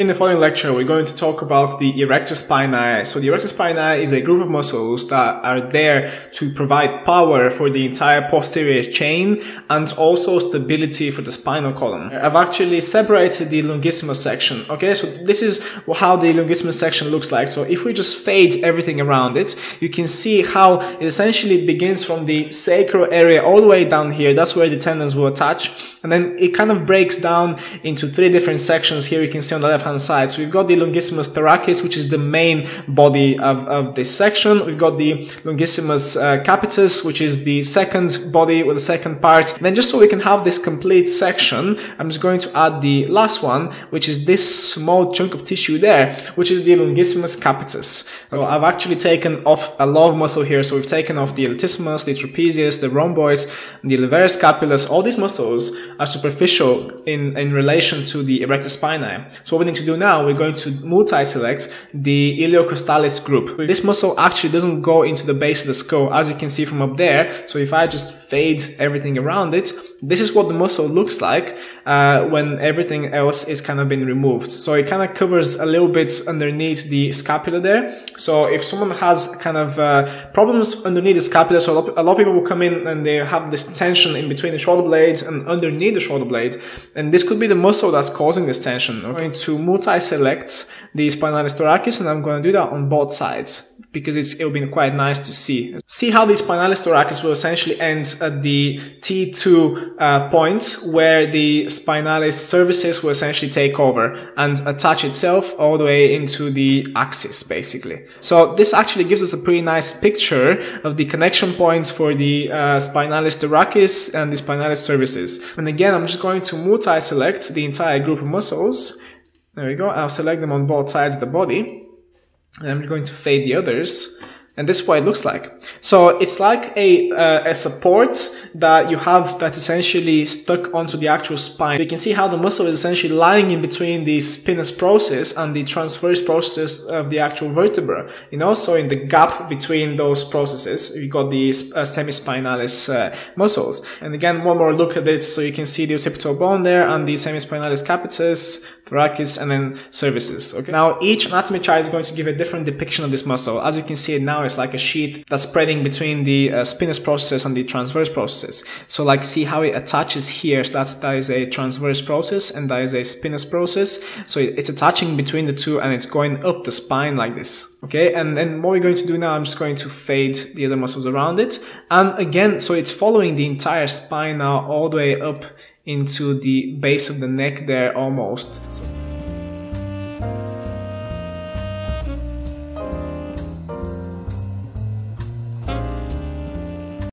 In the following lecture, we're going to talk about the erector spinae. So the erector spinae is a group of muscles that are there to provide power for the entire posterior chain and also stability for the spinal column. I've actually separated the longissimus section. Okay, so this is how the longissimus section looks like. So if we just fade everything around it, you can see how it essentially begins from the sacral area all the way down here. That's where the tendons will attach. And then it kind of breaks down into three different sections. Here you can see on the left hand hand side. So we've got the longissimus thoracis, which is the main body of, of this section. We've got the longissimus uh, capitis, which is the second body with the second part. And then just so we can have this complete section, I'm just going to add the last one, which is this small chunk of tissue there, which is the longissimus capitis. So I've actually taken off a lot of muscle here. So we've taken off the latissimus, the trapezius, the rhomboids, the levator scapulus. All these muscles are superficial in, in relation to the erector spinae. So what we need to do now, we're going to multi-select the iliocostalis group. This muscle actually doesn't go into the base of the skull, as you can see from up there. So if I just fade everything around it, this is what the muscle looks like uh, when everything else is kind of been removed. So it kind of covers a little bit underneath the scapula there. So if someone has kind of uh, problems underneath the scapula, so a lot, a lot, of people will come in and they have this tension in between the shoulder blades and underneath the shoulder blade. And this could be the muscle that's causing this tension. I'm going to multi-select the spinalis thoracis and I'm going to do that on both sides because it'll be quite nice to see. See how the spinalis thoracis will essentially end at the T2 uh, point where the spinalis cervicis will essentially take over and attach itself all the way into the axis basically. So this actually gives us a pretty nice picture of the connection points for the uh, spinalis thoracis and the spinalis cervicis. And again, I'm just going to multi-select the entire group of muscles. There we go. I'll select them on both sides of the body. And I'm going to fade the others. And this is what it looks like. So it's like a, uh, a support that you have that's essentially stuck onto the actual spine. You can see how the muscle is essentially lying in between the spinous process and the transverse process of the actual vertebra. You know, so in the gap between those processes, you got the uh, semispinalis uh, muscles. And again, one more look at it so you can see the occipital bone there and the semispinalis capitis, thoracis, and then cervicis. Okay. Now each anatomy chart is going to give a different depiction of this muscle. As you can see it now, it's like a sheath that's spreading between the uh, spinous process and the transverse process. So like see how it attaches here. So that's, that is a transverse process and that is a spinous process. So it's attaching between the two and it's going up the spine like this. Okay. And then what we're going to do now, I'm just going to fade the other muscles around it. And again, so it's following the entire spine now all the way up into the base of the neck there almost. So